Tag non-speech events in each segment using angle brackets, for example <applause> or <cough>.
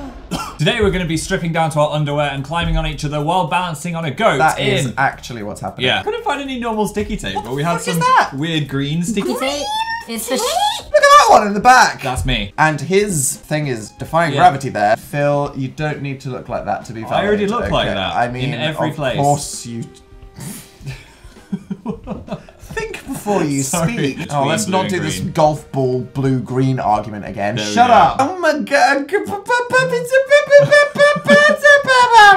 <coughs> Today we're going to be stripping down to our underwear and climbing on each other while balancing on a goat That in... is actually what's happening. yeah. Couldn't find any normal sticky tape, but we had some that? weird green sticky tape. It's the Look at that one in the back. That's me. and his thing is defying Yeah. gravity there. Phil, you don't need to look like that to be valid. I already look like that I mean, in every of place. course you. Before you <laughs> Sorry, speak. it's Oh, green, let's not and do this golf ball blue green argument again. There Shut up. Oh my god. <laughs>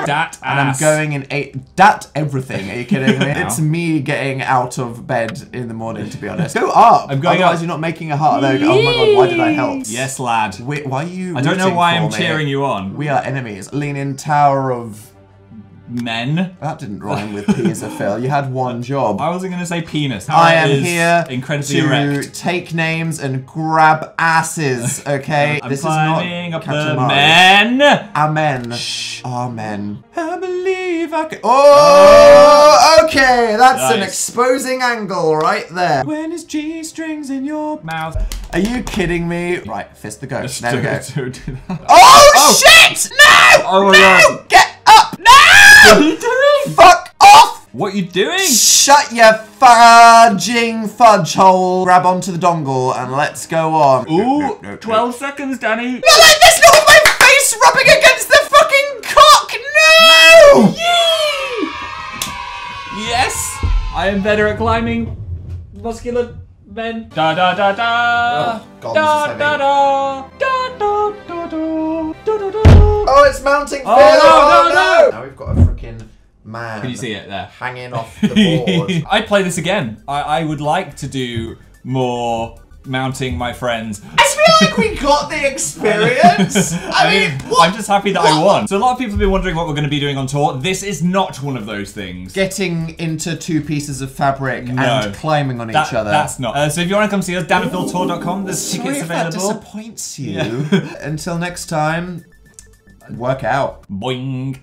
Dat And I'm going in eight. That everything. Are you kidding me? <laughs> it's me getting out of bed in the morning, to be honest. Go up. I'm going Otherwise, up. you're not making a heart. There. Oh my god, why did I help? Yes, lad. Wait, why are you? I don't know why I'm me? cheering you on. We are enemies. Lean in Tower of. Men. That didn't rhyme with P as a Phil. You had one <laughs> job. I wasn't going to say penis. How I am here incredibly to erect. take names and grab asses. <laughs> Okay, I'm this is not up the Katamari. men. Amen. Amen. I believe I can. Oh, oh, okay. That's an exposing angle right there. When is G strings in your mouth? Are you kidding me? Right, fist the ghost. There we go. That. Oh, oh, shit! No! Oh my no! God. Get up! No! What are you doing? Fuck off! What are you doing? Shut your fudging fudge hole. Grab onto the dongle and let's go on. Ooh, No, no, no, no. 12 seconds, Danny. Not like this, not with my face rubbing against the fucking cock! No! Yes, I am better at climbing muscular men. Da da da da. Oh, God, da, this is da, heavy. da da da da da da da da. Oh, it's mounting, Phil! Oh, no, no, no. Now we've got a freaking man. Can you see it there? Hanging off <laughs> the board. <laughs> I'd play this again. I, I would like to do more mounting my friends. I feel like we got the experience. <laughs> I, mean, what? I'm just happy that I won. So a lot of people have been wondering what we're going to be doing on tour. This is not one of those things. Getting into two pieces of fabric No. and climbing on That- each other. That's not. Uh, so if you want to come see us, danandphiltour.com. There's Sorry tickets if that available. disappoints you. Until next time, work out. Boing.